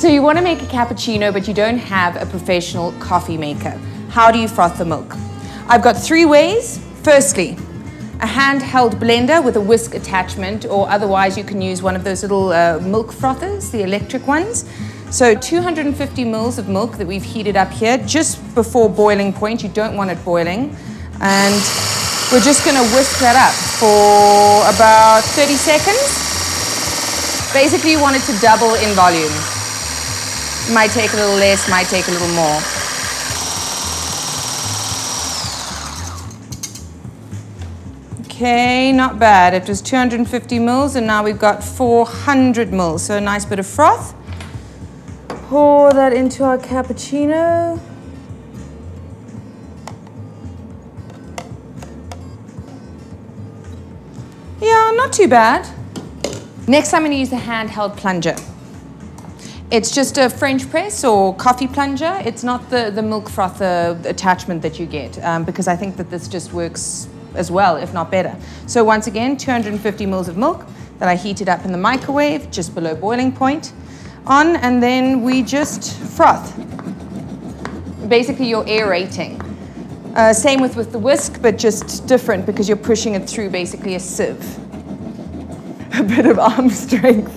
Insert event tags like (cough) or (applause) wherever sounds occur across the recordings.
So you want to make a cappuccino, but you don't have a professional coffee maker. How do you froth the milk? I've got three ways. Firstly, a handheld blender with a whisk attachment, or otherwise you can use one of those little uh, milk frothers, the electric ones. So 250 mils of milk that we've heated up here just before boiling point. You don't want it boiling. And we're just going to whisk that up for about 30 seconds. Basically, you want it to double in volume. Might take a little less, might take a little more. Okay, not bad. It was 250 mils and now we've got 400 mils. So a nice bit of froth. Pour that into our cappuccino. Yeah, not too bad. Next I'm going to use the handheld plunger. It's just a French press or coffee plunger. It's not the, the milk frother attachment that you get um, because I think that this just works as well, if not better. So once again, 250 mils of milk that I heated up in the microwave just below boiling point on and then we just froth. Basically you're aerating. Uh, same with, with the whisk, but just different because you're pushing it through basically a sieve. (laughs) A bit of arm (laughs) strength.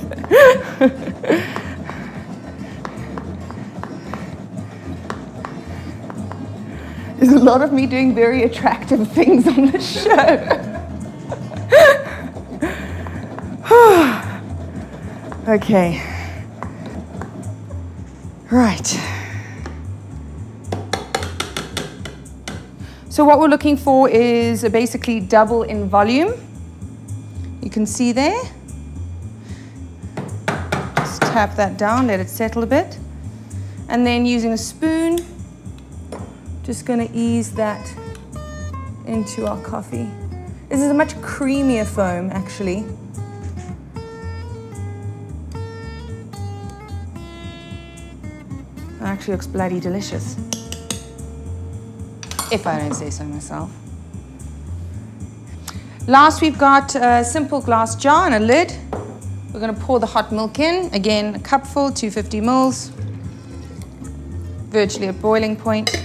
(laughs) There's a lot of me doing very attractive things on the show. (sighs) okay. Right. So what we're looking for is basically double in volume. You can see there. Just tap that down, let it settle a bit. And then using a spoon, just to ease that into our coffee. This is a much creamier foam, actually. It actually looks bloody delicious. If I don't say so myself. Last, we've got a simple glass jar and a lid. We're to pour the hot milk in. Again, a cupful, 250 mils. Virtually at boiling point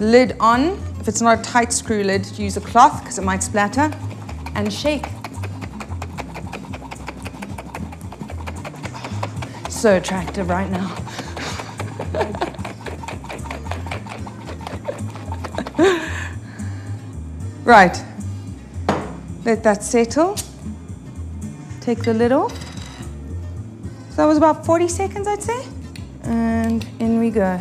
lid on. If it's not a tight screw lid, use a cloth because it might splatter, and shake. So attractive right now. (laughs) right. Let that settle. Take the lid off. So that was about 40 seconds, I'd say. And in we go.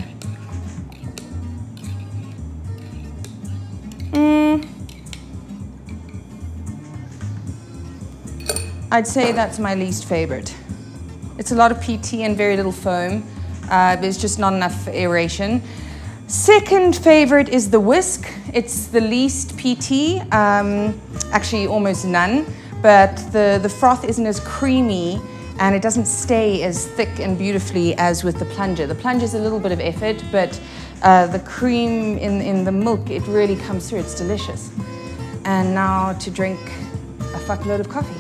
I'd say that's my least favorite. It's a lot of PT and very little foam. Uh, there's just not enough aeration. Second favorite is the whisk. It's the least PT, um, actually almost none, but the, the froth isn't as creamy and it doesn't stay as thick and beautifully as with the plunger. The plunger is a little bit of effort, but uh, the cream in, in the milk, it really comes through. It's delicious. And now to drink a fuckload of coffee.